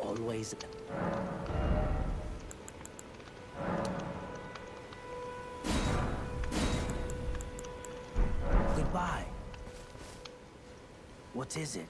always... Goodbye. What is it?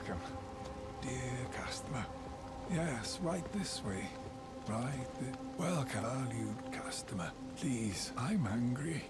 Welcome, Dear customer. Yes, right this way. Right Welcome, you customer. Please, I'm hungry.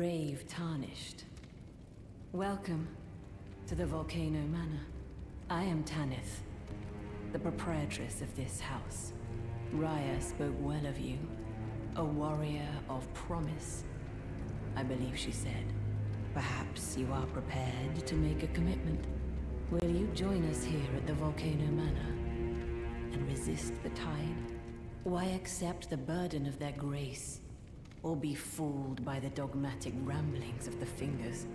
Brave Tarnished. Welcome to the Volcano Manor. I am Tanith, the proprietress of this house. Rya spoke well of you. A warrior of promise, I believe she said. Perhaps you are prepared to make a commitment. Will you join us here at the Volcano Manor and resist the tide? Why accept the burden of their grace? Or be fooled by the dogmatic ramblings of the Fingers?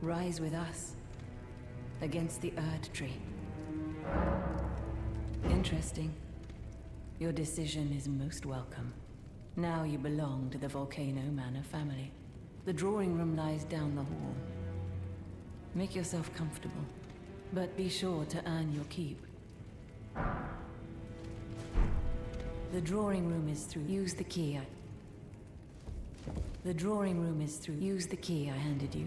Rise with us against the Erd Tree. Interesting. Your decision is most welcome. Now you belong to the Volcano Manor family. The drawing room lies down the hall. Make yourself comfortable, but be sure to earn your keep. The drawing room is through. Use the key I... The drawing room is through. Use the key I handed you.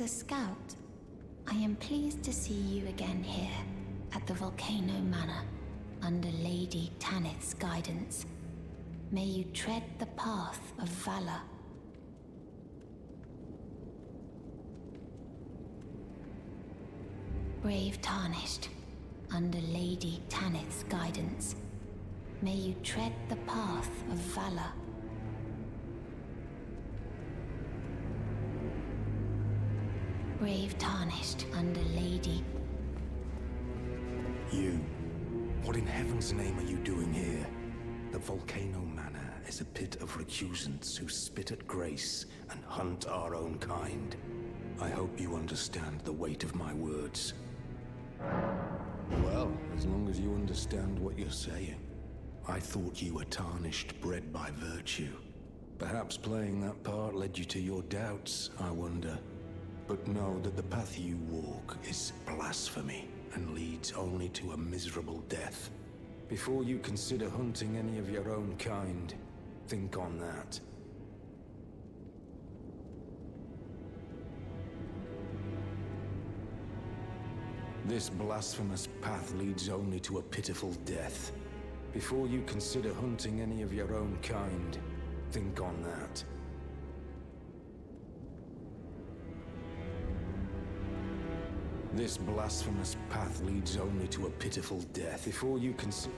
As a scout, I am pleased to see you again here at the Volcano Manor under Lady Tanith's guidance. May you tread the path of valor. Brave Tarnished, under Lady Tanith's guidance, may you tread the path of valor. Brave Tarnished under Lady. You. What in heaven's name are you doing here? The Volcano Manor is a pit of recusants who spit at grace and hunt our own kind. I hope you understand the weight of my words. Well, as long as you understand what you're saying. I thought you were tarnished, bred by virtue. Perhaps playing that part led you to your doubts, I wonder. But know that the path you walk is blasphemy and leads only to a miserable death. Before you consider hunting any of your own kind, think on that. This blasphemous path leads only to a pitiful death. Before you consider hunting any of your own kind, think on that. This blasphemous path leads only to a pitiful death. Before you consider...